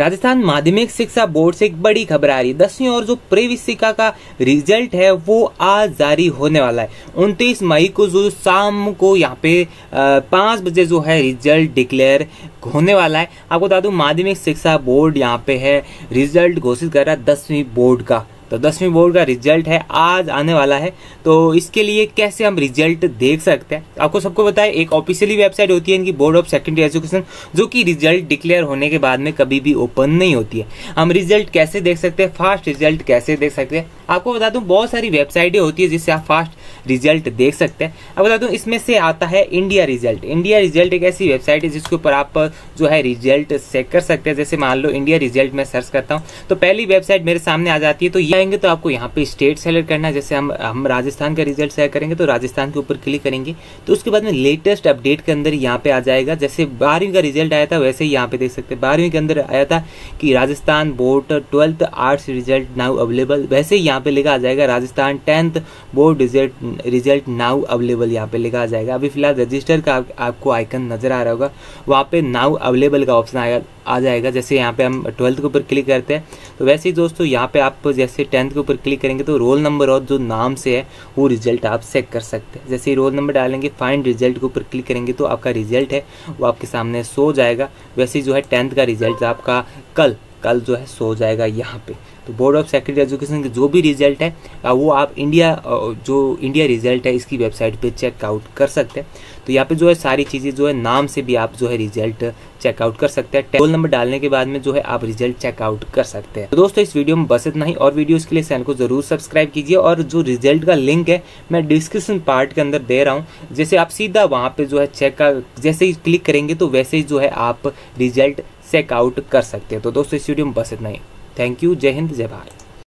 राजस्थान माध्यमिक शिक्षा बोर्ड से एक बड़ी खबर आ रही है। दसवीं और जो प्रवेशिका का रिज़ल्ट है, वो आज जारी होने वाला है। उनतीस मई को जो शाम को यहाँ पे पाँच बजे जो है रिज़ल्ट डिक्लेयर होने वाला है। आपको बता दूँ, माध्यमिक शिक्षा बोर्ड यहाँ पे है, रिज़ल्ट घोषित कर रहा है दसवीं बोर्ड का। तो दसवीं बोर्ड का रिज़ल्ट है, आज आने वाला है। तो इसके लिए कैसे हम रिज़ल्ट देख सकते हैं? आपको सबको बताए, एक ऑफिशियली वेबसाइट होती है इनकी बोर्ड ऑफ़ सेकेंडरी एजुकेशन जो कि रिज़ल्ट डिक्लेयर होने के बाद में कभी भी ओपन नहीं होती है। हम रिज़ल्ट कैसे देख सकते हैं? फास्ट रिज़ल्ट कैसे देख सकते हैं? आपको बता दूँ, बहुत सारी वेबसाइटें होती है जिससे आप फास्ट रिज़ल्ट देख सकते हैं। अब बता दूँ, इसमें से आता है इंडिया रिज़ल्ट इंडिया रिज़ल्ट एक ऐसी वेबसाइट है जिसके ऊपर आप, जो है रिज़ल्ट चेक कर सकते हैं। जैसे मान लो इंडिया रिज़ल्ट में सर्च करता हूँ तो पहली वेबसाइट मेरे सामने आ जाती है तो ये आएँगे तो आपको यहाँ पे स्टेट सेलेक्ट करना है। जैसे हम हम राजस्थान का रिज़ल्ट शेयर करेंगे तो राजस्थान के ऊपर क्लिक करेंगे तो उसके बाद में लेटेस्ट अपडेट के अंदर यहाँ पे आ जाएगा। जैसे बारहवीं का रिज़ल्ट आया था, वैसे ही यहाँ पे देख सकते हैं। बारहवीं के अंदर आया था कि Rajasthan board twelfth arts result now available वैसे ही यहाँ पे लिखा आ जाएगा, Rajasthan tenth board result result now available यहाँ पे लिखा जाएगा। अभी फ़िलहाल रजिस्टर का आप, आपको आइकन नज़र आ रहा होगा। वहाँ पे नाउ अवेलेबल का ऑप्शन आएगा आ जाएगा। जैसे यहाँ पे हम ट्वेल्थ के ऊपर क्लिक करते हैं तो वैसे ही दोस्तों यहाँ पे आप जैसे टेंथ के ऊपर क्लिक करेंगे तो रोल नंबर और जो नाम से है वो रिज़ल्ट आप चेक कर सकते हैं। जैसे ही रोल नंबर डालेंगे फाइंड रिज़ल्ट के ऊपर क्लिक करेंगे तो आपका रिज़ल्ट है वो आपके सामने सो जाएगा। वैसे ही जो है टेंथ का रिज़ल्ट आपका कल कल जो है सो जाएगा यहाँ पे। तो बोर्ड ऑफ़ सेकेंडरी एजुकेशन के जो भी रिज़ल्ट है वो आप इंडिया जो इंडिया रिज़ल्ट है, इसकी वेबसाइट पे चेकआउट कर सकते हैं। तो यहाँ पे जो है सारी चीज़ें, जो है नाम से भी आप जो है रिज़ल्ट चेकआउट कर सकते हैं। टेबल नंबर डालने के बाद में जो है आप रिज़ल्ट चेकआउट कर सकते हैं। तो दोस्तों, इस वीडियो में बस इतना ही। और वीडियोस के लिए चैनल को ज़रूर सब्सक्राइब कीजिए। और जो रिज़ल्ट का लिंक है, मैं डिस्क्रिप्शन पार्ट के अंदर दे रहा हूँ। जैसे आप सीधा वहाँ पे जो है चेक जैसे ही क्लिक करेंगे तो वैसे ही जो है आप रिज़ल्ट चेकआउट कर सकते हैं। तो दोस्तों, इस वीडियो में बस इतना ही। थैंक यू जय हिंद, जय भारत।